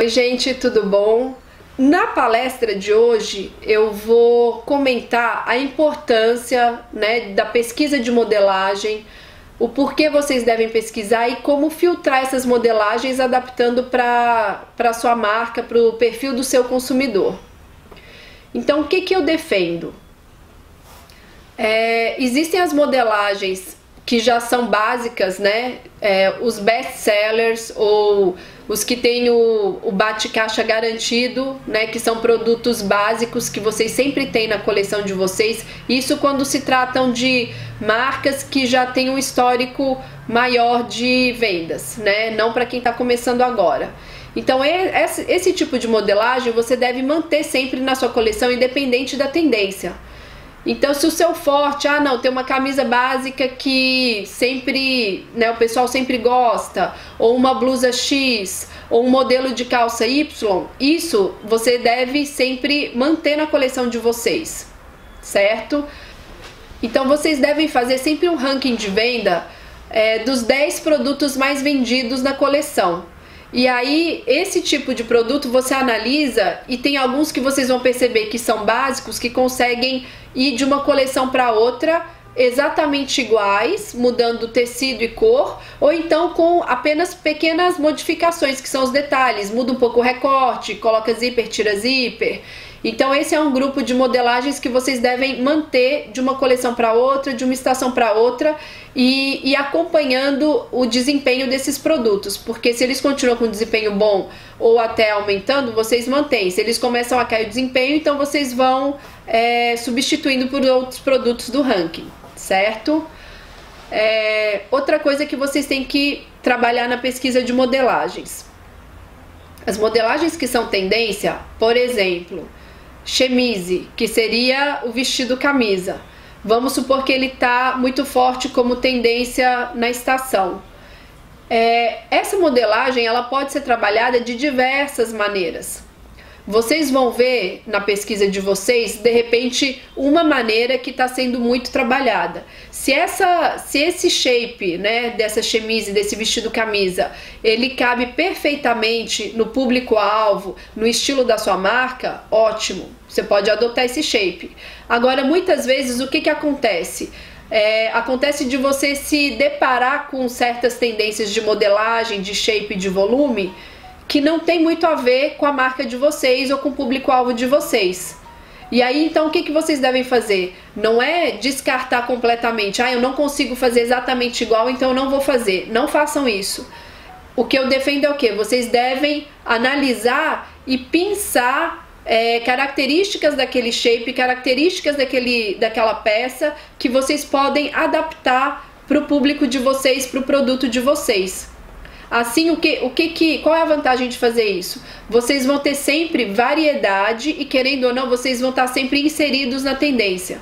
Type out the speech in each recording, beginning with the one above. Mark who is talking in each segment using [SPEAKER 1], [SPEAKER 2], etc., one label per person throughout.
[SPEAKER 1] Oi, gente, tudo bom? Na palestra de hoje eu vou comentar a importância né, da pesquisa de modelagem, o porquê vocês devem pesquisar e como filtrar essas modelagens adaptando para a sua marca, para o perfil do seu consumidor. Então, o que, que eu defendo? É, existem as modelagens que já são básicas, né? É, os best sellers ou os que têm o, o bate-caixa garantido, né? Que são produtos básicos que vocês sempre têm na coleção de vocês. Isso quando se tratam de marcas que já têm um histórico maior de vendas, né? Não para quem está começando agora. Então, esse, esse tipo de modelagem você deve manter sempre na sua coleção, independente da tendência. Então, se o seu forte, ah, não, tem uma camisa básica que sempre, né, o pessoal sempre gosta, ou uma blusa X, ou um modelo de calça Y, isso você deve sempre manter na coleção de vocês, certo? Então, vocês devem fazer sempre um ranking de venda é, dos 10 produtos mais vendidos na coleção. E aí, esse tipo de produto você analisa e tem alguns que vocês vão perceber que são básicos, que conseguem ir de uma coleção para outra exatamente iguais, mudando tecido e cor, ou então com apenas pequenas modificações, que são os detalhes. Muda um pouco o recorte, coloca zíper, tira zíper. Então esse é um grupo de modelagens que vocês devem manter de uma coleção para outra, de uma estação para outra e, e, acompanhando o desempenho desses produtos, porque se eles continuam com desempenho bom ou até aumentando, vocês mantêm. Se eles começam a cair o desempenho, então vocês vão é, substituindo por outros produtos do ranking, certo? É, outra coisa que vocês têm que trabalhar na pesquisa de modelagens. As modelagens que são tendência, por exemplo, chemise, que seria o vestido camisa. Vamos supor que ele está muito forte como tendência na estação. É, essa modelagem ela pode ser trabalhada de diversas maneiras. Vocês vão ver na pesquisa de vocês, de repente, uma maneira que está sendo muito trabalhada. Se essa, se esse shape, né, dessa chemise, desse vestido camisa, ele cabe perfeitamente no público-alvo, no estilo da sua marca, ótimo. Você pode adotar esse shape. Agora, muitas vezes, o que, que acontece? É, acontece de você se deparar com certas tendências de modelagem, de shape, de volume que não tem muito a ver com a marca de vocês ou com o público-alvo de vocês. E aí, então, o que, que vocês devem fazer? Não é descartar completamente, ah, eu não consigo fazer exatamente igual, então eu não vou fazer. Não façam isso. O que eu defendo é o que? Vocês devem analisar e pensar é, características daquele shape, características daquele, daquela peça que vocês podem adaptar para o público de vocês, para o produto de vocês. Assim, o que, o que, que, qual é a vantagem de fazer isso? Vocês vão ter sempre variedade e querendo ou não, vocês vão estar sempre inseridos na tendência.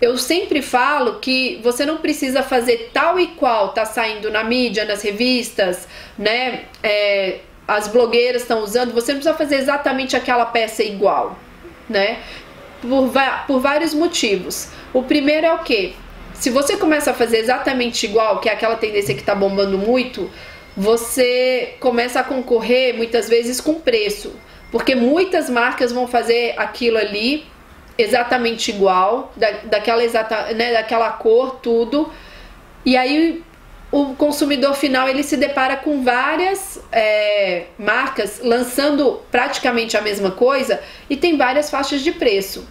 [SPEAKER 1] Eu sempre falo que você não precisa fazer tal e qual tá saindo na mídia, nas revistas, né? É, as blogueiras estão usando. Você não precisa fazer exatamente aquela peça igual, né? Por, por vários motivos. O primeiro é o que? Se você começa a fazer exatamente igual, que é aquela tendência que tá bombando muito, você começa a concorrer muitas vezes com preço, porque muitas marcas vão fazer aquilo ali exatamente igual, da, daquela, exata, né, daquela cor, tudo, e aí o consumidor final ele se depara com várias é, marcas lançando praticamente a mesma coisa e tem várias faixas de preço.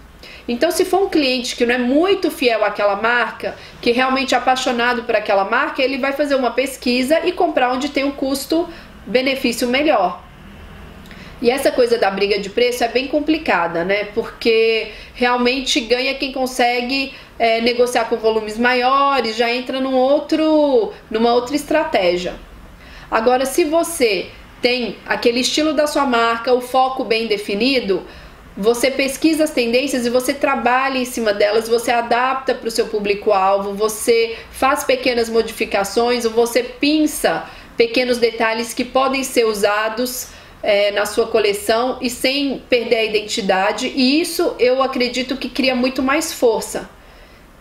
[SPEAKER 1] Então, se for um cliente que não é muito fiel àquela marca, que realmente é apaixonado por aquela marca, ele vai fazer uma pesquisa e comprar onde tem um custo-benefício melhor. E essa coisa da briga de preço é bem complicada, né? Porque realmente ganha quem consegue é, negociar com volumes maiores, já entra num outro, numa outra estratégia. Agora, se você tem aquele estilo da sua marca, o foco bem definido, você pesquisa as tendências e você trabalha em cima delas, você adapta para o seu público-alvo, você faz pequenas modificações, ou você pinça pequenos detalhes que podem ser usados é, na sua coleção e sem perder a identidade. E isso eu acredito que cria muito mais força,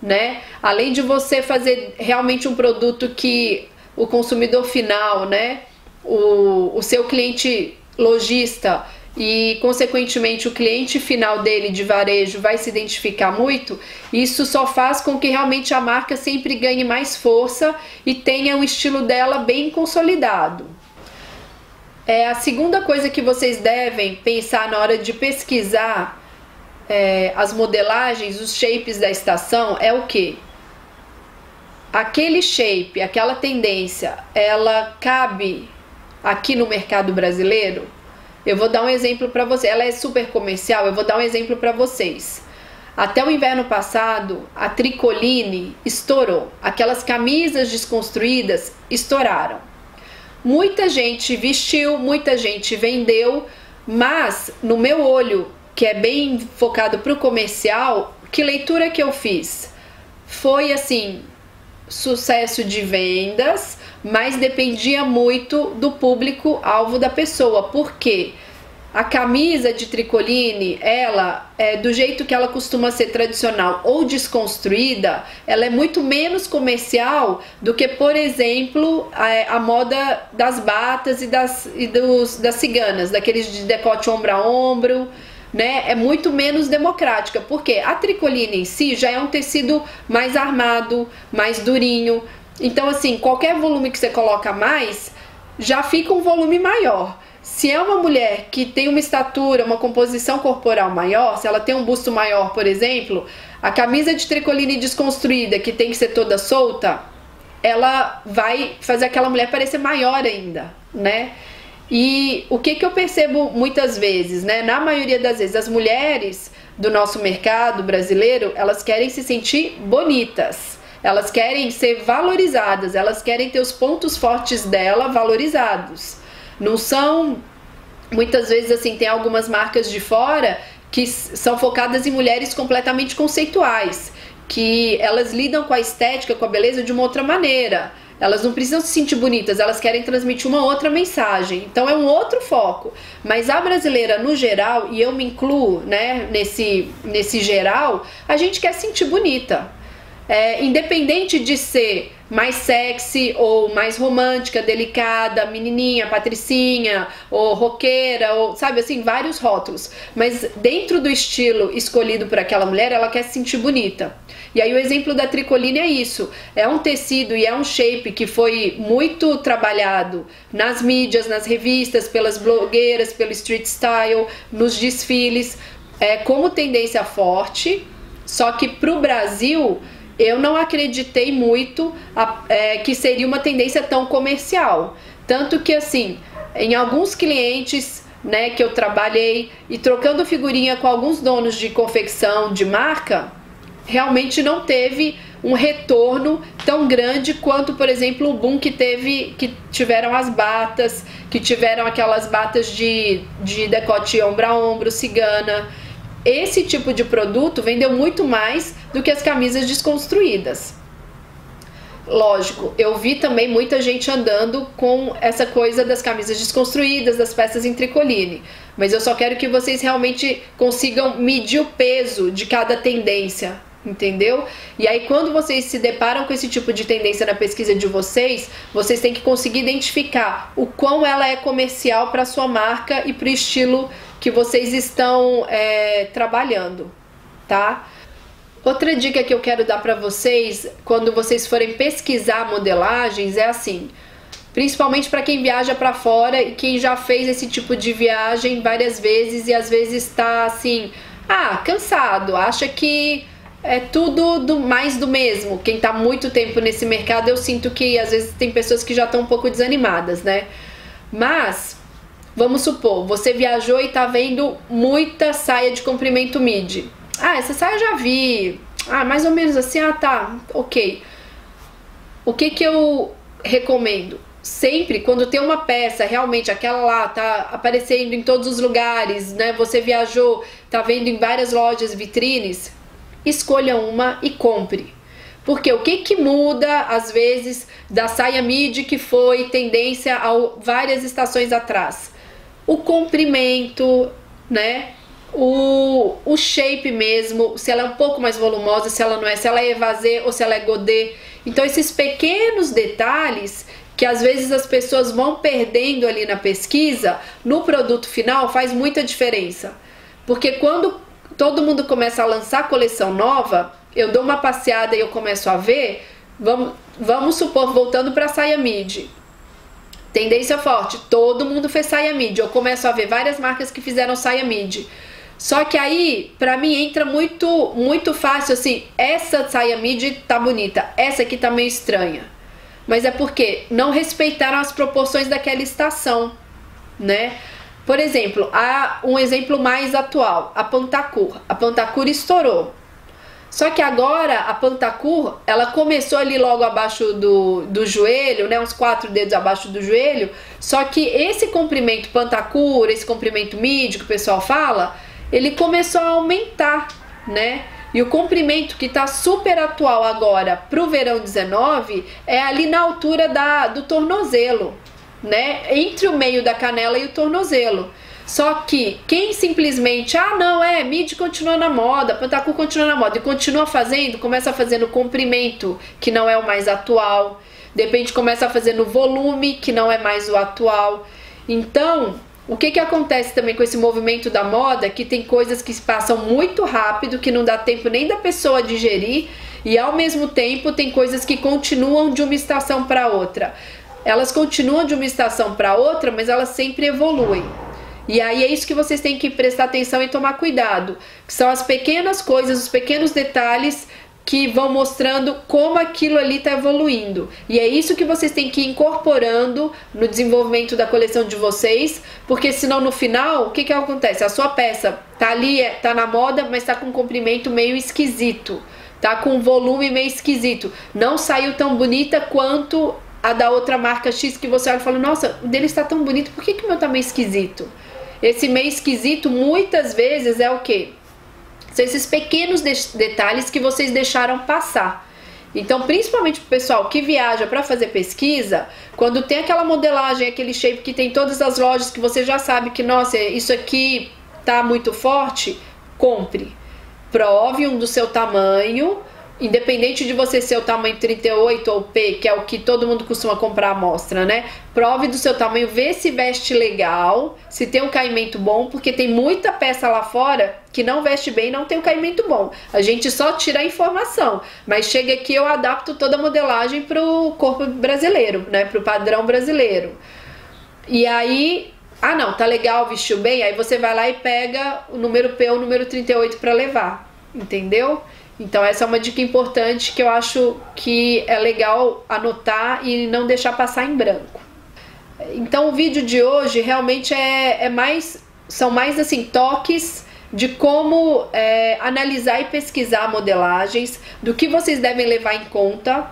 [SPEAKER 1] né? Além de você fazer realmente um produto que o consumidor final, né? O, o seu cliente lojista e, consequentemente, o cliente final dele de varejo vai se identificar muito, isso só faz com que realmente a marca sempre ganhe mais força e tenha o estilo dela bem consolidado. É, a segunda coisa que vocês devem pensar na hora de pesquisar é, as modelagens, os shapes da estação é o que? Aquele shape, aquela tendência, ela cabe aqui no mercado brasileiro? Eu vou dar um exemplo para você. Ela é super comercial. Eu vou dar um exemplo para vocês. Até o inverno passado, a tricoline estourou. Aquelas camisas desconstruídas estouraram. Muita gente vestiu, muita gente vendeu, mas no meu olho, que é bem focado para o comercial, que leitura que eu fiz? Foi assim, sucesso de vendas, mas dependia muito do público alvo da pessoa. Por quê? A camisa de tricoline, ela é do jeito que ela costuma ser tradicional ou desconstruída, ela é muito menos comercial do que, por exemplo, a, a moda das batas e das, e dos, das ciganas, daqueles de decote ombro a ombro né, é muito menos democrática, porque a tricoline em si já é um tecido mais armado, mais durinho. Então, assim, qualquer volume que você coloca mais, já fica um volume maior. Se é uma mulher que tem uma estatura, uma composição corporal maior, se ela tem um busto maior, por exemplo, a camisa de tricoline desconstruída, que tem que ser toda solta, ela vai fazer aquela mulher parecer maior ainda, né? E o que, que eu percebo muitas vezes, né? Na maioria das vezes, as mulheres do nosso mercado brasileiro, elas querem se sentir bonitas, elas querem ser valorizadas, elas querem ter os pontos fortes dela valorizados. Não são muitas vezes assim, tem algumas marcas de fora que são focadas em mulheres completamente conceituais, que elas lidam com a estética, com a beleza de uma outra maneira. Elas não precisam se sentir bonitas, elas querem transmitir uma outra mensagem. Então é um outro foco. Mas a brasileira, no geral, e eu me incluo né, nesse, nesse geral, a gente quer se sentir bonita. É, independente de ser mais sexy ou mais romântica, delicada, menininha, patricinha, ou roqueira, ou sabe assim, vários rótulos. Mas dentro do estilo escolhido por aquela mulher, ela quer se sentir bonita. E aí o exemplo da tricoline é isso. É um tecido e é um shape que foi muito trabalhado nas mídias, nas revistas, pelas blogueiras, pelo street style, nos desfiles, é, como tendência forte. Só que para o Brasil eu não acreditei muito a, é, que seria uma tendência tão comercial. Tanto que, assim, em alguns clientes né, que eu trabalhei e trocando figurinha com alguns donos de confecção de marca, realmente não teve um retorno tão grande quanto, por exemplo, o boom que teve, que tiveram as batas, que tiveram aquelas batas de, de decote ombro a ombro, cigana esse tipo de produto vendeu muito mais do que as camisas desconstruídas. Lógico, eu vi também muita gente andando com essa coisa das camisas desconstruídas, das peças em tricoline. Mas eu só quero que vocês realmente consigam medir o peso de cada tendência, entendeu? E aí, quando vocês se deparam com esse tipo de tendência na pesquisa de vocês, vocês têm que conseguir identificar o quão ela é comercial para sua marca e para o estilo que vocês estão é, trabalhando, tá? Outra dica que eu quero dar para vocês, quando vocês forem pesquisar modelagens, é assim, principalmente para quem viaja para fora e quem já fez esse tipo de viagem várias vezes e às vezes está assim, ah, cansado, acha que é tudo do mais do mesmo. Quem está muito tempo nesse mercado, eu sinto que às vezes tem pessoas que já estão um pouco desanimadas, né? Mas Vamos supor, você viajou e tá vendo muita saia de comprimento midi. Ah, essa saia eu já vi. Ah, mais ou menos assim, ah tá, ok. O que que eu recomendo? Sempre, quando tem uma peça, realmente aquela lá tá aparecendo em todos os lugares, né? Você viajou, tá vendo em várias lojas, vitrines, escolha uma e compre. Porque o que que muda às vezes da saia midi que foi tendência há várias estações atrás? O comprimento, né? O, o shape mesmo, se ela é um pouco mais volumosa, se ela não é, se ela é evasê ou se ela é godê. Então esses pequenos detalhes que às vezes as pessoas vão perdendo ali na pesquisa, no produto final faz muita diferença. Porque quando todo mundo começa a lançar coleção nova, eu dou uma passeada e eu começo a ver, vamos, vamos supor, voltando para a saia mid. Tendência forte, todo mundo fez saia mid. Eu começo a ver várias marcas que fizeram saia mid. Só que aí, pra mim, entra muito, muito fácil assim, essa saia mid tá bonita, essa aqui tá meio estranha. Mas é porque não respeitaram as proporções daquela estação, né? Por exemplo, há um exemplo mais atual, a Pantacur. A Pantacur estourou. Só que agora a Pantacur, ela começou ali logo abaixo do, do joelho, né, uns quatro dedos abaixo do joelho. Só que esse comprimento Pantacur, esse comprimento mid que o pessoal fala, ele começou a aumentar, né? E o comprimento que está super atual agora para o verão 19 é ali na altura da, do tornozelo, né? Entre o meio da canela e o tornozelo. Só que quem simplesmente, ah, não, é, mid continua na moda, pantacu continua na moda e continua fazendo, começa no comprimento, que não é o mais atual. De repente começa no volume, que não é mais o atual. Então, o que, que acontece também com esse movimento da moda? Que tem coisas que passam muito rápido, que não dá tempo nem da pessoa digerir, e ao mesmo tempo tem coisas que continuam de uma estação para outra. Elas continuam de uma estação para outra, mas elas sempre evoluem. E aí é isso que vocês têm que prestar atenção e tomar cuidado, que são as pequenas coisas, os pequenos detalhes que vão mostrando como aquilo ali está evoluindo. E é isso que vocês têm que ir incorporando no desenvolvimento da coleção de vocês, porque senão no final, o que, que acontece? A sua peça tá ali, é, tá na moda, mas tá com um comprimento meio esquisito, tá com um volume meio esquisito. Não saiu tão bonita quanto a da outra marca X que você olha e fala, nossa, o dele está tão bonito, por que, que o meu tá meio esquisito? Esse meio esquisito muitas vezes é o que? São esses pequenos de detalhes que vocês deixaram passar. Então, principalmente o pessoal que viaja para fazer pesquisa, quando tem aquela modelagem, aquele shape que tem todas as lojas que você já sabe que, nossa, isso aqui tá muito forte, compre. Prove um do seu tamanho, independente de você ser o tamanho 38 ou P, que é o que todo mundo costuma comprar amostra, né? Prove do seu tamanho, vê se veste legal, se tem um caimento bom, porque tem muita peça lá fora que não veste bem, não tem um caimento bom. A gente só tira a informação, mas chega aqui eu adapto toda a modelagem pro corpo brasileiro, né? Pro padrão brasileiro. E aí ah, não, tá legal, vestiu bem. Aí você vai lá e pega o número P ou o número 38 para levar. Entendeu? Então essa é uma dica importante que eu acho que é legal anotar e não deixar passar em branco. Então o vídeo de hoje realmente é, é mais são mais assim toques de como é, analisar e pesquisar modelagens, do que vocês devem levar em conta,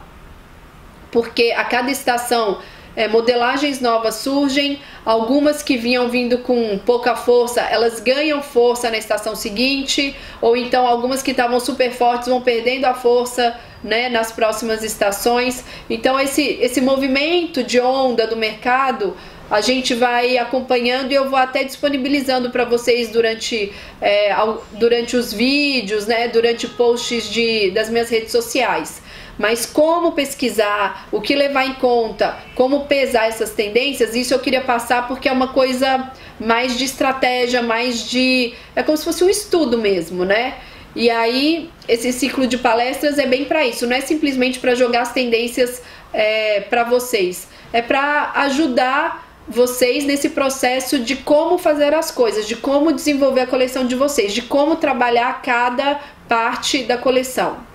[SPEAKER 1] porque a cada estação é, modelagens novas surgem, algumas que vinham vindo com pouca força, elas ganham força na estação seguinte, ou então algumas que estavam super fortes vão perdendo a força né, nas próximas estações. Então esse, esse movimento de onda do mercado a gente vai acompanhando e eu vou até disponibilizando para vocês durante, é, durante os vídeos, né, durante posts de, das minhas redes sociais. Mas como pesquisar, o que levar em conta, como pesar essas tendências, isso eu queria passar porque é uma coisa mais de estratégia, mais de. É como se fosse um estudo mesmo, né? E aí, esse ciclo de palestras é bem para isso, não é simplesmente para jogar as tendências é, para vocês, é para ajudar vocês nesse processo de como fazer as coisas, de como desenvolver a coleção de vocês, de como trabalhar cada parte da coleção.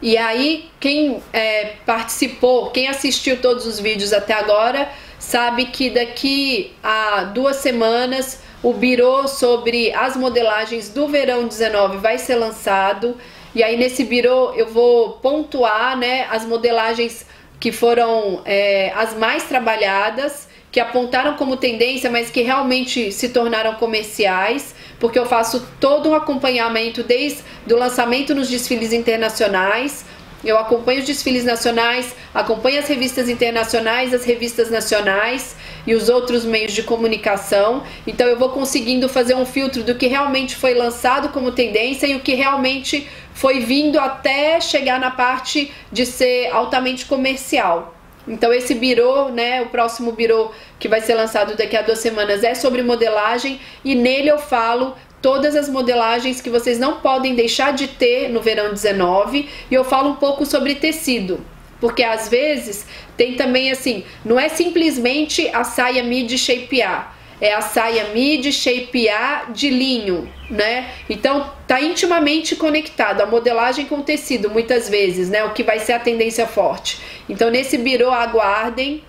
[SPEAKER 1] E aí, quem é, participou, quem assistiu todos os vídeos até agora, sabe que daqui a duas semanas o birô sobre as modelagens do verão 19 vai ser lançado. E aí, nesse birô, eu vou pontuar né, as modelagens que foram é, as mais trabalhadas, que apontaram como tendência, mas que realmente se tornaram comerciais porque eu faço todo um acompanhamento desde o lançamento nos desfiles internacionais. Eu acompanho os desfiles nacionais, acompanho as revistas internacionais, as revistas nacionais e os outros meios de comunicação. Então eu vou conseguindo fazer um filtro do que realmente foi lançado como tendência e o que realmente foi vindo até chegar na parte de ser altamente comercial. Então esse birô, né, o próximo birô que vai ser lançado daqui a duas semanas é sobre modelagem e nele eu falo todas as modelagens que vocês não podem deixar de ter no verão 19 e eu falo um pouco sobre tecido. Porque às vezes tem também assim, não é simplesmente a saia midi shapear, é a saia midi shapear de linho, né? Então tá intimamente conectado a modelagem com o tecido, muitas vezes, né? O que vai ser a tendência forte. Então nesse birô aguardem,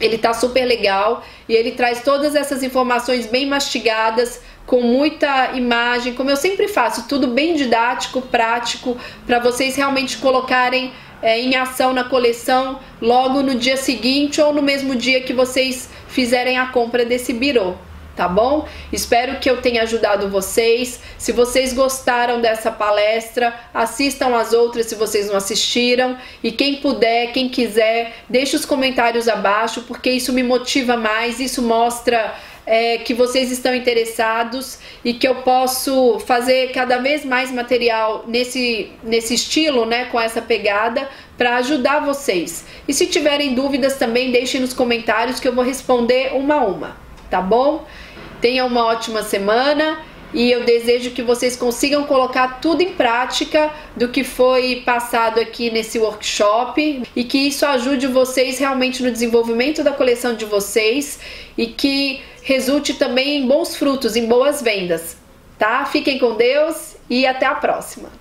[SPEAKER 1] ele tá super legal e ele traz todas essas informações bem mastigadas, com muita imagem, como eu sempre faço, tudo bem didático, prático, para vocês realmente colocarem é, em ação na coleção logo no dia seguinte ou no mesmo dia que vocês fizerem a compra desse birô tá bom? Espero que eu tenha ajudado vocês. Se vocês gostaram dessa palestra, assistam as outras se vocês não assistiram. E quem puder, quem quiser, deixe os comentários abaixo, porque isso me motiva mais, isso mostra é, que vocês estão interessados e que eu posso fazer cada vez mais material nesse, nesse estilo, né, com essa pegada, para ajudar vocês. E se tiverem dúvidas também, deixem nos comentários que eu vou responder uma a uma, tá bom? Tenha uma ótima semana e eu desejo que vocês consigam colocar tudo em prática do que foi passado aqui nesse workshop e que isso ajude vocês realmente no desenvolvimento da coleção de vocês e que resulte também em bons frutos, em boas vendas, tá? Fiquem com Deus e até a próxima.